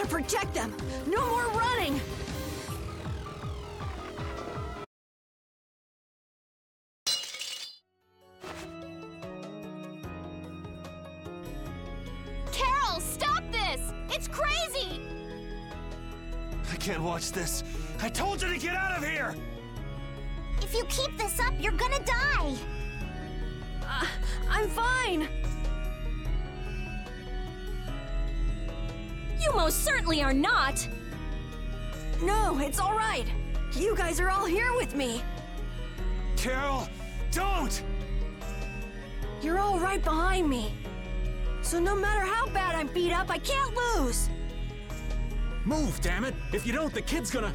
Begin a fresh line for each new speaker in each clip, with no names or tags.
gotta protect them! No more running!
Karol, stop this! It's crazy!
I can't watch this. I told you to get out of here!
If you keep this up, you're gonna die!
Uh, I'm fine!
You most certainly are not!
No, it's alright! You guys are all here with me!
Karol, don't!
You're all right behind me. So no matter how bad I'm beat up, I can't lose!
Move, damn it! If you don't, the kid's gonna...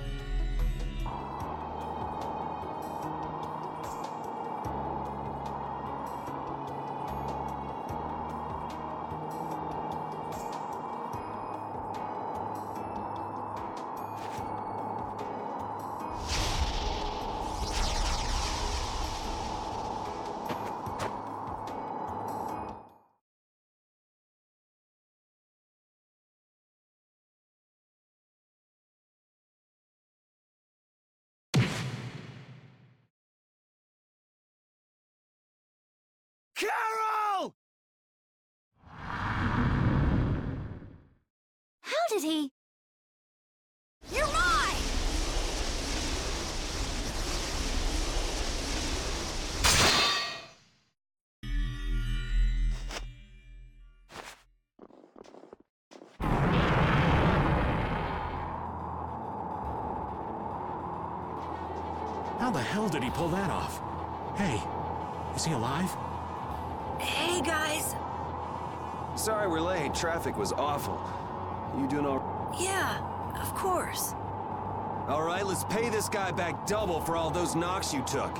Karol!
How did he? You're mine!
How the hell did he pull that off? Hey, is he alive?
Hey, guys!
Sorry we're late. Traffic was awful. You doing all...
Yeah, of course.
All right, let's pay this guy back double for all those knocks you took.